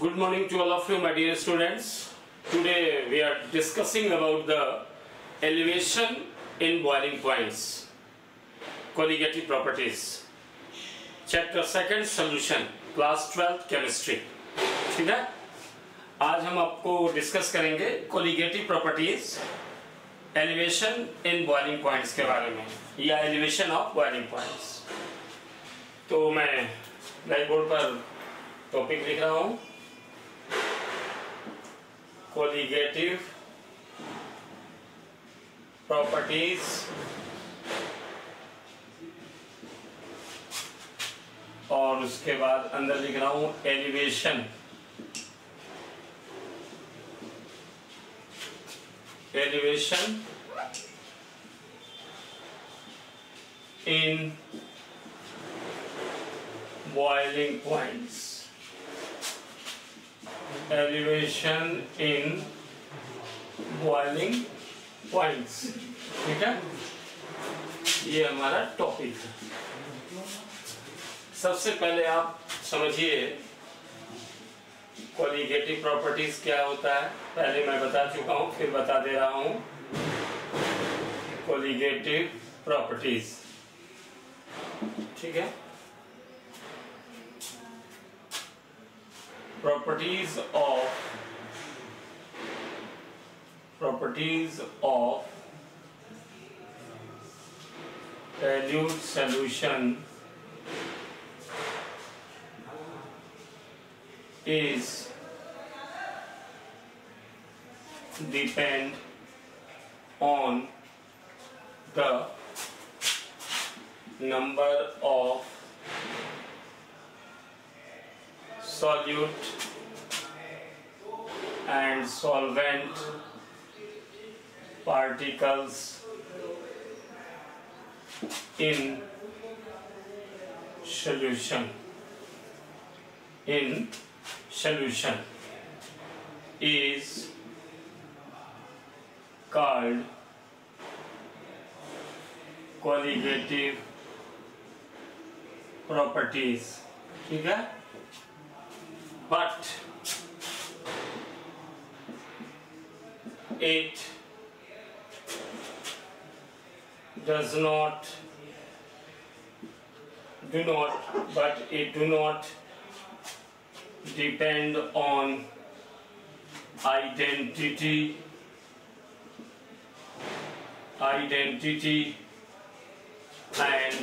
Good morning to all of you, my dear students. Today we are discussing about the elevation in boiling points, colligative properties. Chapter second solution, class 12 chemistry. ठीक है आज हम आपको discuss करेंगे colligative properties elevation in boiling points के बारे में या एलिवेशन ऑफ़ बॉइलिंग पॉइंट्स तो मैं ब्लैक पर टॉपिक लिख रहा हूँ कोलिगेटिव प्रॉपर्टीज़ और उसके बाद अंदर लिख रहा हूँ elevation elevation in boiling points. Elevation in boiling points. ठीक है? ये हमारा टॉपिक है। सबसे पहले आप समझिए कोलिगेटिव प्रॉपर्टीज़ क्या होता है? पहले मैं बता चुका हूँ, फिर बता दे रहा हूँ। कोलिगेटिव प्रॉपर्टीज़ ठीक है? Properties of properties of dilute solution is depend on the number of solute and solvent particles in solution in solution is called colligative properties ठीक है But it does not do not but it do not depend on identity. Identity and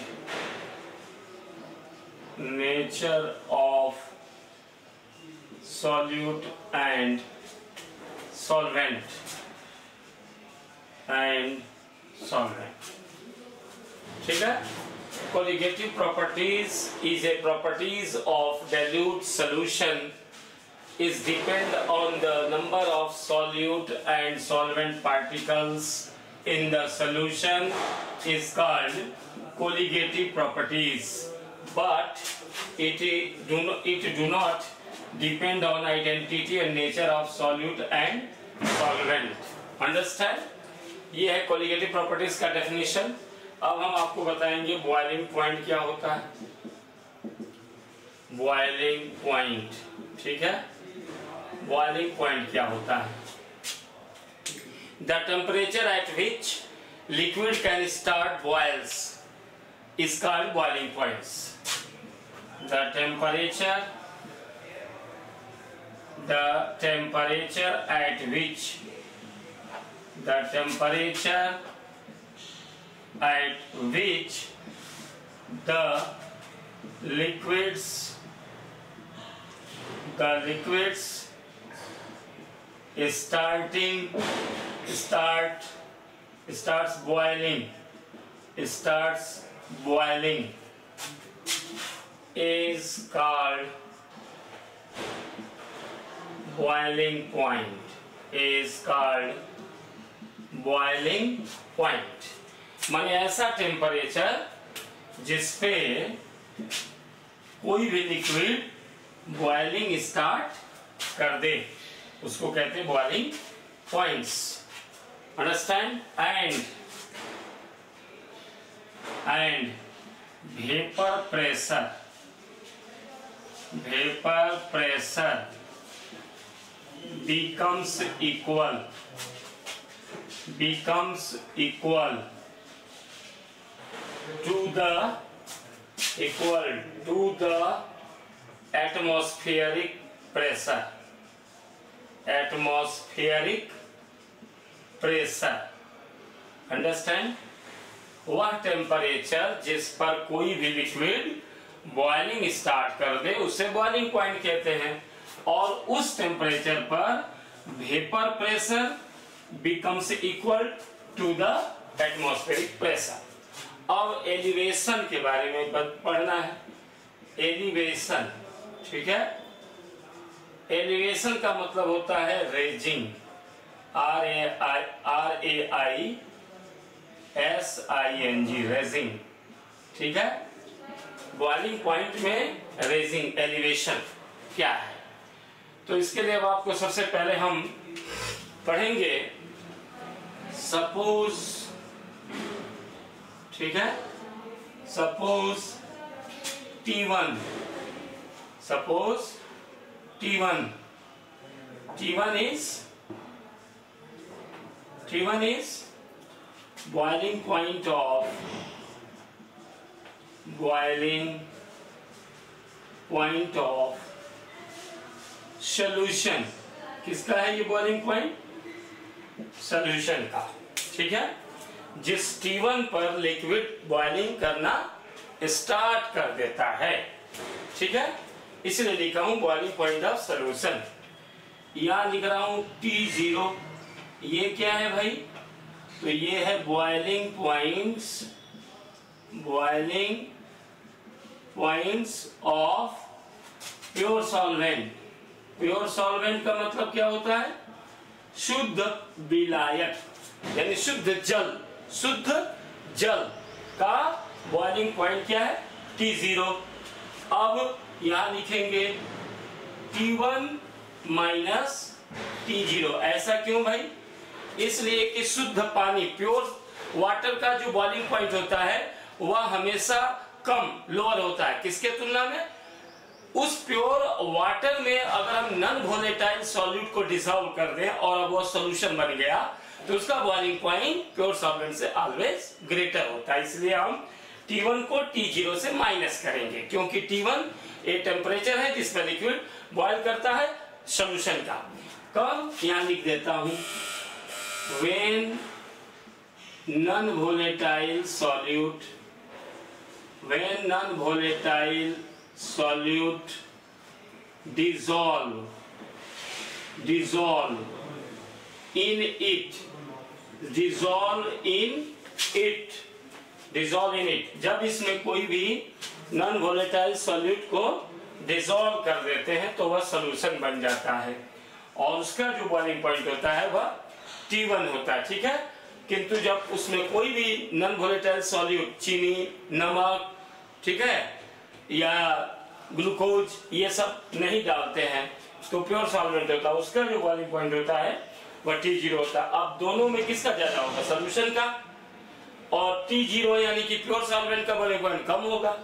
nature of solute and solvent and solvent ठीक है colligative properties is a properties of dilute solution is depend on the number of solute and solvent particles in the solution is called colligative properties but it do not, it do not depend on identity and nature of solute and solvent. Understand? ये है colligative properties का definition अब हम आपको बताएँगे boiling point क्या होता है। बॉइलिंग पॉइंट ठीक है? बॉइलिंग पॉइंट क्या होता है? The temperature at which liquid can start boils is called boiling points. The temperature the temperature at which the temperature at which the liquids the liquids starting start starts boiling starts boiling is called boiling point is called boiling point. माने ऐसा temperature जिसपे कोई भी liquid boiling start कर दे। उसको कहते हैं boiling points understand and and vapour pressure vapour pressure becomes equal becomes equal to the equal to the atmospheric pressure atmospheric pressure understand वह टेम्परेचर जिस पर कोई भी लिक्विड बॉइलिंग स्टार्ट कर दे उसे बॉइलिंग पॉइंट कहते हैं और उस टेम्परेचर पर vapour pressure becomes equal to the atmospheric pressure अब एलिवेशन के बारे में पढ़ना है। एलिवेशन ठीक है? एलिवेशन का मतलब होता है raising R A I R A I S I N G raising ठीक है? बॉइलिंग पॉइंट में रेजिंग एलिवेशन क्या है? तो इसके लिए अब आपको सबसे पहले हम पढ़ेंगे। सपोज़, ठीक है? Suppose T one suppose T one T one is T one is boiling point of, boiling point of solution. किसका है ये बॉइलिंग पॉइंट सोल्यूशन का। ठीक है? जिस T1 पर लिक्विड बॉइलिंग करना स्टार्ट कर देता है। ठीक है? इसलिए लिखा हूँ बॉइलिंग पॉइंट ऑफ़ सोल्यूशन यहाँ लिख रहा हूँ टी ज़ीरो ये क्या है भाई? तो ये है boiling points boiling points of pure solvent pure solvent का मतलब क्या होता है? शुद्ध विलायक, यानी शुद्ध जल शुद्ध जल का बॉइलिंग पॉइंट क्या है? टी ज़ीरो अब यहाँ लिखेंगे T one minus T zero ऐसा क्यों भाई? इसलिए कि शुद्ध पानी प्योर वाटर का जो बॉइलिंग पॉइंट होता है, वह हमेशा कम लोअर होता है। किसके तुलना में? उस प्योर वाटर में अगर हम नन वोलेटाइल सॉल्यूट को डिसॉल्व कर दें और अब वो सोल्यूशन बन गया तो उसका बॉइलिंग पॉइंट प्योर सॉल्वेंट से ऑलवेज ग्रेटर होता है। इसलिए हम T1 को T0 से माइनस करेंगे, क्योंकि T1 एक टेम्परेचर है जिसमें लिक्विड बॉइल करता है सोल्यूशन का। कब? यहाँ लिख देता हूँ। When non-volatile solute, when non-volatile solute dissolve. Dissolve. In it. Dissolve in it. Dissolve in it. जब इसमें कोई भी नॉन वोलेटाइल सॉल्यूट को डिजोल्व कर देते हैं तो वह सोल्यूशन बन जाता है। और उसका जो बॉइलिंग पॉइंट होता है, वह टी वन होता है, ठीक है? किंतु जब उसमें कोई भी नॉन वोलेटाइल सॉल्यूट चीनी, नमक, ठीक है? या ग्लूकोज, ये सब नहीं डालते हैं उसको प्योर सॉल्वेंट होता है। उसका जो बॉइलिंग पॉइंट होता है, वह टी ज़ीरो होता है। अब दोनों में किसका ज़्यादा होगा? सोल्यूशन का? और टी ज़ीरो यानी कि प्योर सॉल्वेंट का बॉइलिंग पॉइंट कम होगा।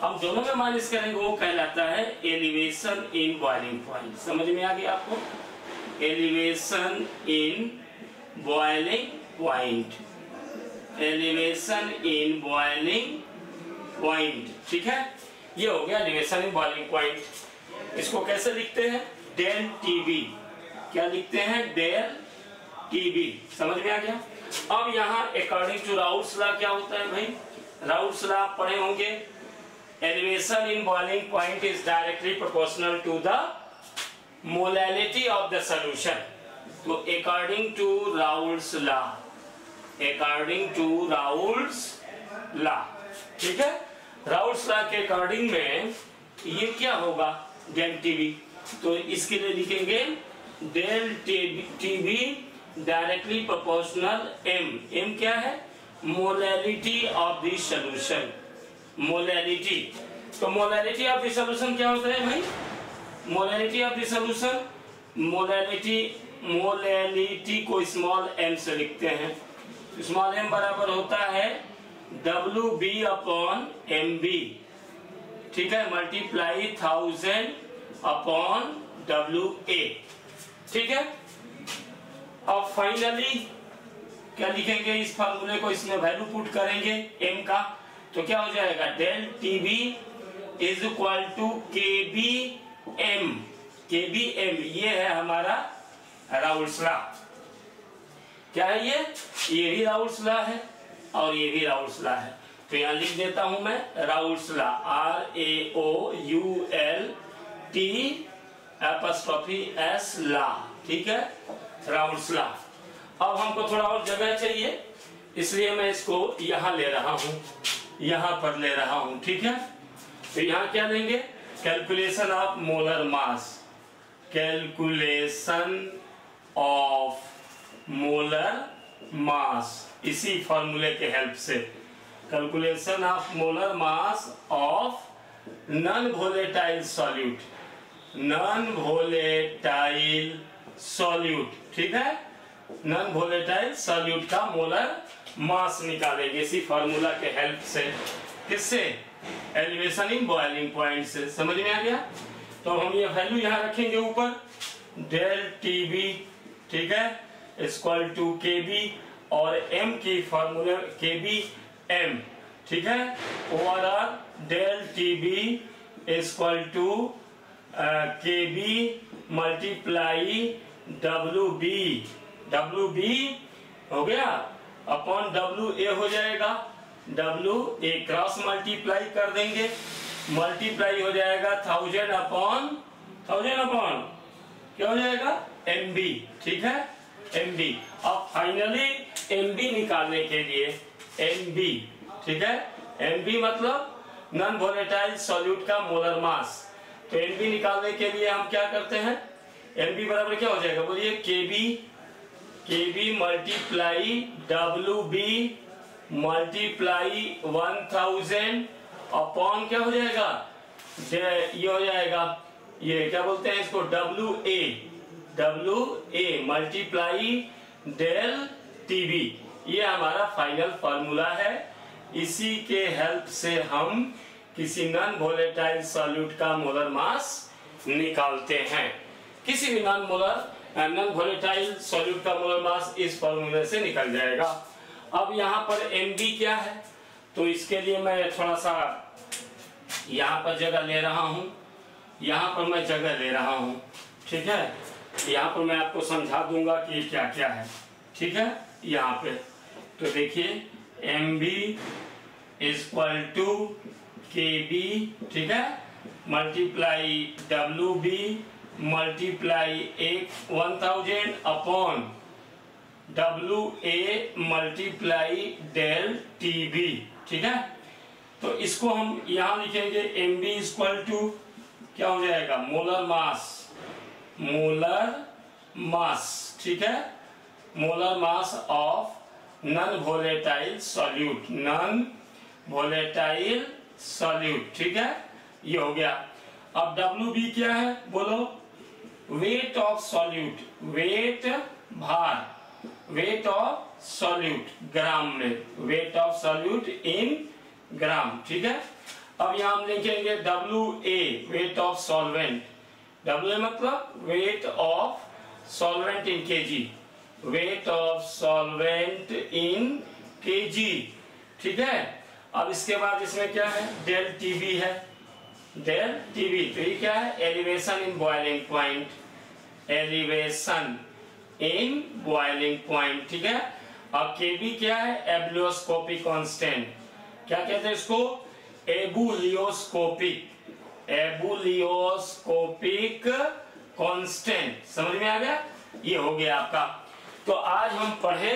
हम दोनों में माइनस करेंगे, वो कहलाता है एलिवेशन इन बॉइलिंग पॉइंट समझ में आ गया आपको? Elevation in boiling point elevation in boiling point ठीक है? ये हो गया एलिवेशन इन बॉइलिंग पॉइंट इसको कैसे लिखते हैं? डेल टीबी क्या लिखते हैं? डेल टीबी समझ में आ गया? अब यहाँ अकॉर्डिंग टू राउट्स लॉ क्या होता है भाई? राउट्स लॉ पढ़े होंगे। Elevation in boiling point is directly proportional to the molality of the solution तो according to Raoult's law according to Raoult's law ठीक है? राउल्स लॉ के अकॉर्डिंग में ये क्या होगा डेल टीवी? तो इसके लिए लिखेंगे, del TB directly proportional M M क्या है? Molality of the solution molality तो मोलैलिटी ऑफ़ द सॉल्यूशन क्या होता है भाई? Molality of the solution molality molality को स्मॉल एम से लिखते हैं। स्मॉल एम बराबर होता है W B upon M B ठीक है? Multiply thousand upon W A ठीक है? अब फाइनली क्या लिखेंगे इस फॉर्मूले को? इसमें वैल्यू पुट करेंगे एम का। तो क्या हो जाएगा? Del T B is equal to K B M K B M ये है हमारा राउल्स लॉ क्या है ये? ये भी राउल्स लॉ है। और ये भी राउल्स लॉ है। तो यहाँ लिख देता हूँ मैं Raoult's law R A O U L T apostrophe S law ठीक है? राउल्स लॉ अब हमको थोड़ा और जगह चाहिए, इसलिए मैं इसको यहाँ ले रहा हूँ, यहाँ पर ले रहा हूँ, ठीक है? तो यहाँ क्या लेंगे? Calculation of molar mass calculation of molar mass इसी फॉर्मूले के हेल्प से। Calculation of molar mass of non volatile solute non volatile solute ठीक है? नॉन वोलेटाइल सॉल्यूट का मोलर मास निकालेंगे इसी फॉर्मूला के हेल्प से। किससे? एलिवेशन इन बॉइलिंग पॉइंट से। समझ में आ गया? तो हम ये वैल्यू यहाँ रखेंगे ऊपर। डेल टी बी ठीक है? इक्वल टू के बी और m की फॉर्मूला के बी एम, ठीक है? Overall del T B equal to K B multiply W B W B हो गया? अपॉन डब्ल्यू ए हो जाएगा। डब्ल्यू ए क्रॉस मल्टीप्लाई कर देंगे। मल्टीप्लाई हो जाएगा थाउज़ेंड अपॉन थाउज़ेंड अपॉन, क्या हो जाएगा? एम बी, ठीक है? एम बी अब फाइनली एम बी निकालने के लिए एम बी ठीक है? एम बी मतलब नॉन वोलेटाइल सॉल्यूट का मोलर मास तो एम बी निकालने के लिए हम क्या करते हैं? एम बी बराबर क्या हो जाएगा? बोलिए K B K B multiply W B multiply one thousand upon क्या हो जाएगा? ये हो जाएगा, ये क्या बोलते हैं इसको? W A W A multiply del TB ये हमारा फाइनल फॉर्मूला है। इसी के हेल्प से हम किसी नॉन वोलेटाइल सॉल्यूट का मोलर मास निकालते हैं। किसी भी non molar non volatile solute का मोलर मास इस फॉर्मूले से निकल जाएगा। अब यहाँ पर MB क्या है? तो इसके लिए मैं थोड़ा सा यहाँ पर जगह ले रहा हूँ। यहाँ पर मैं जगह ले रहा हूँ। ठीक है? यहाँ पर मैं आपको समझा दूँगा कि क्या क्या है। ठीक है? यहाँ पे। तो देखिए M B equal to K B ठीक है? मल्टीप्लाई डब्ल्यू बी मल्टीप्लाई एक one thousand upon W A multiply del T B ठीक है? तो इसको हम यहाँ लिखेंगे एम बी इक्वल टू क्या हो जाएगा? मोलर मास मोलर मास, ठीक है? Molar mass of non volatile solute non volatile solute ठीक है? ये हो गया। अब डब्ल्यू बी क्या है? बोलो। वेट ऑफ़ सॉल्यूट वेट भार वेट ऑफ़ सॉल्यूट ग्राम में। Weight of solute in gram, ठीक है? अब यहाँ हम लिखेंगे W A weight of solvent W मतलब weight of solvent in KG weight of solvent in KG ठीक है? अब इसके बाद इसमें क्या है? डेल टीबी है। डेल टीबी तो ये क्या है? Elevation in boiling point elevation in boiling point ठीक है? अब केबी क्या है? एब्लियोस्कोपिक कांस्टेंट क्या कहते हैं इसको? एबुलियोस्कोपिक एबुलियोस्कोपिक कांस्टेंट समझ में आ गया? ये हो गया आपका। तो आज हम पढ़े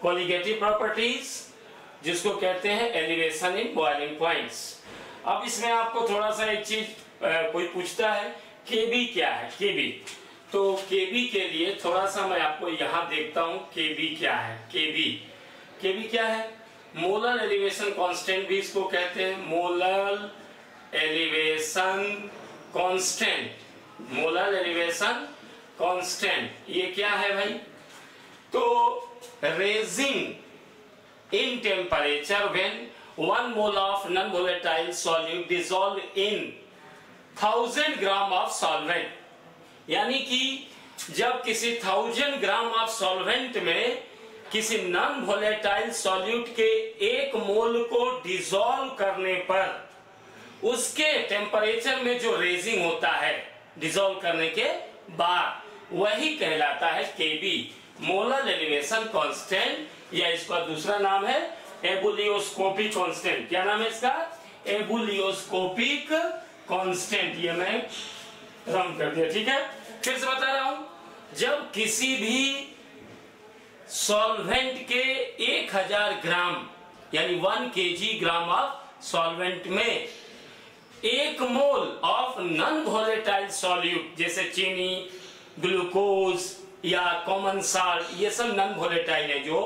क्वालिगेटिव प्रॉपर्टीज़ जिसको कहते हैं एलिवेशन इन बॉइलिंग पॉइंट्स अब इसमें आपको थोड़ा सा एक चीज़ कोई पूछता है केबी क्या है? केबी तो केबी के लिए थोड़ा सा मैं आपको यहाँ देखता हूँ केबी क्या है? केबी केबी क्या है? मोलर एलिवेशन कांस्टेंट भी इसको कहते हैं molar elevation constant, molar elevation constant, ये क्या है भाई? तो raising in temperature when one mole of non-volatile solute dissolved in 1000 gram of solvent. यानी कि जब किसी थाउज़ेंड ग्राम ऑफ़ सॉल्वेंट में किसी नॉन वोलेटाइल सॉल्यूट के एक मोल को डिसॉल्व करने पर उसके टेम्परेचर में जो रेजिंग होता है डिजोल्व करने के बाद, वही कहलाता है केबी मोलर एलिवेशन कांस्टेंट या इसका दूसरा नाम है एबुलियोस्कोपिक कांस्टेंट क्या नाम है इसका? एबुलियोस्कोपिक कांस्टेंट ये मैं रम कर दिया, ठीक है? फिर से बता रहा हूँ, जब किसी भी सॉल्वेंट के 1000 ग्राम, यानी वन के जी ग्राम ऑफ़ सॉल्वेंट में एक mole of non volatile solute जैसे चीनी ग्लूकोज या कॉमन साल ये सब नॉन वोलेटाइल है जो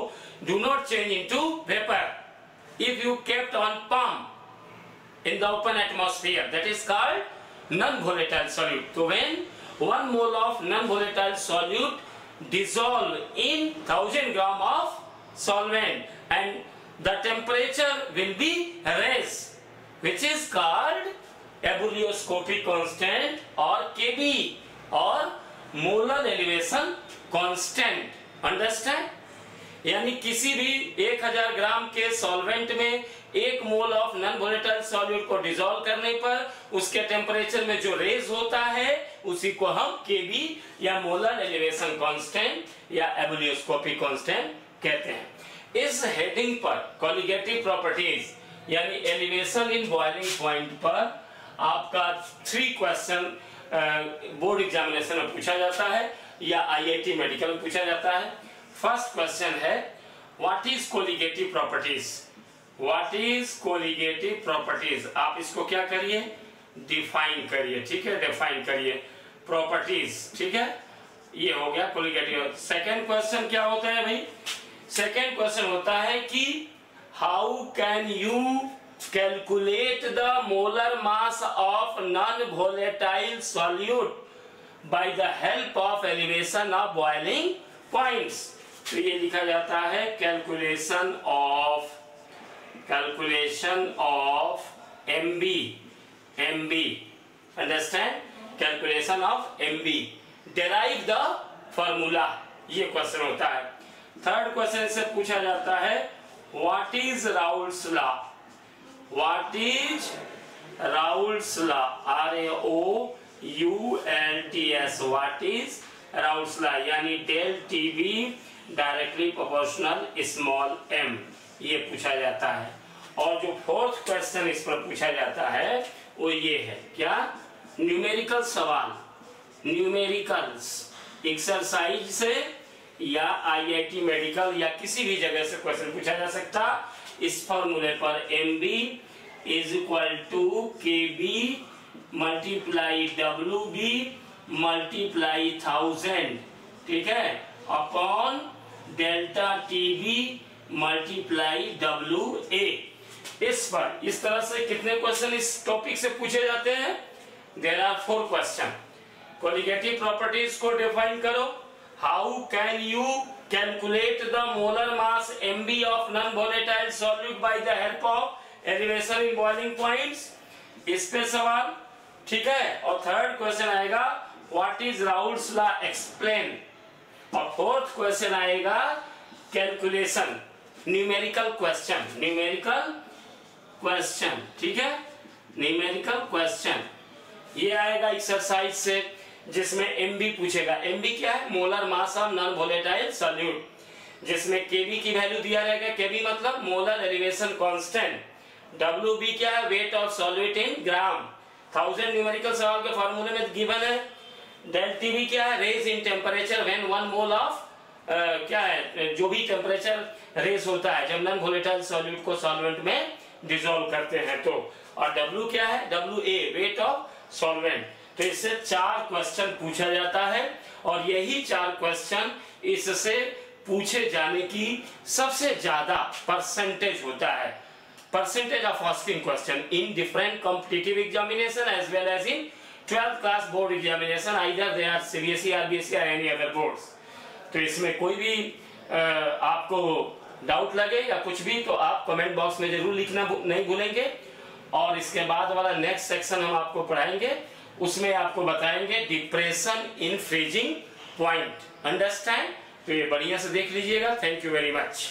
do not change into vapour if you kept on pump in the open atmosphere that is called non volatile solute तो when one mole of non volatile solute dissolve in thousand gram of solvent and the temperature will be rest which is called ebullioscopic constant or Kb or molar elevation constant. Understand? यानी किसी भी 1000 ग्राम के solvent में एक mole of non volatile solute को dissolve करने पर उसके टेम्परेचर में जो रेज होता है, उसी को हम केबी या मोलर एलिवेशन कांस्टेंट या एबुलियोस्कोपिक कांस्टेंट कहते हैं इस हेडिंग पर कॉलिगेटिव प्रॉपर्टीज़ यानी एलिवेशन इन बॉइलिंग पॉइंट पर आपका थ्री क्वेश्चन बोर्ड एग्जामिनेशन में पूछा जाता है या आईआईटी मेडिकल में पूछा जाता है। फ़र्स्ट क्वेश्चन है what is colligative properties what is colligative properties आप इसको क्या करिए? डिफाइन करिए, ठीक है? डिफाइन करिए। प्रॉपर्टीज़ ठीक है? ये हो गया कोलिगेटिव सेकेंड क्वेश्चन क्या होता है भाई? सेकेंड क्वेश्चन होता है कि how can you calculate the molar mass of non volatile solute by the help of elevation of boiling points तो ये लिखा जाता है calculation of calculation of M B M B understand calculation of M B derive the formula ये question होता है। Third question से पूछा जाता है what is Raoult's law what is Raoult's law R A O U L T S what is Raoult's law यानी del T V directly proportional small M ये पूछा जाता है। और जो फोर्थ क्वेश्चन इस पर पूछा जाता है, वो ये है। क्या? न्यूमेरिकल सवाल। न्यूमेरिकल्स एक्सरसाइज से या आईआईटी मेडिकल या किसी भी जगह से क्वेश्चन पूछा जा सकता। इस फॉर्मूले पर M B is equal to K B multiply W B multiply thousand ठीक है? Upon delta T B multiply W A इस पर, इस तरह से कितने क्वेश्चन इस टॉपिक से पूछे जाते हैं? There are four question colligative properties को डिफाइन करो। You calculate the molar mass M B of non volatile solute by the help of elevation in boiling points इस पे सवाल, ठीक है? और थर्ड क्वेश्चन आएगा what is Raoult's law explain और फोर्थ क्वेश्चन आएगा calculation numerical question numerical question ठीक है? न्यूमेरिकल क्वेश्चन ये आएगा एक्सरसाइज से. जिसमें एम बी पूछेगा। एम बी क्या है? Molar mass of non volatile solute जिसमें केबी की वैल्यू दिया रहेगा। केबी मतलब molar elevation constant W B क्या है? Weight of solute in gram thousand numerical सवाल के फॉर्मूले में गिवन है। डेल टी बी क्या है? Raise in temperature when one mole of क्या है? जो भी टेम्परेचर रेज होता है, जब नॉन वोलेटाइल सॉल्यूट को सॉल्वेंट में डिजोल्व करते हैं तो। और डब्ल्यू क्या है? W A weight of solvent फिर से चार क्वेश्चन पूछा जाता है और यही चार क्वेश्चन इससे पूछे जाने की सबसे ज़्यादा परसेंटेज होता है। Percentage of asking question in different competitive examination as well as in twelfth class board examination either they are CBSE or be any other board तो इसमें कोई भी आपको डाउट लगे या कुछ भी तो आप कमेंट बॉक्स में ज़रूर लिखना नहीं भूलेंगे। और इसके बाद वाला नेक्स्ट सेक्शन हम आपको पढ़ाएँगे। उसमें आपको बताएँगे depression in freezing point understand तो ये बढ़िया से देख लीजिएगा. Thank you very much